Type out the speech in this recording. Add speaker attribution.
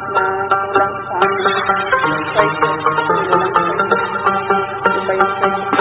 Speaker 1: mas makulang sa akin. Choices, mas nilalang choices. Ano ba choices?